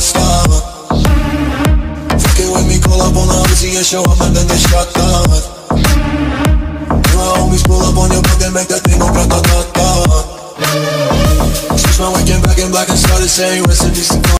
stop. Fucking with me, call up on the Uzi and show up and then they shot down. My homies pull up on your block and make that thing go grata ta ta. Switch my weekend back in black and started saying recipes to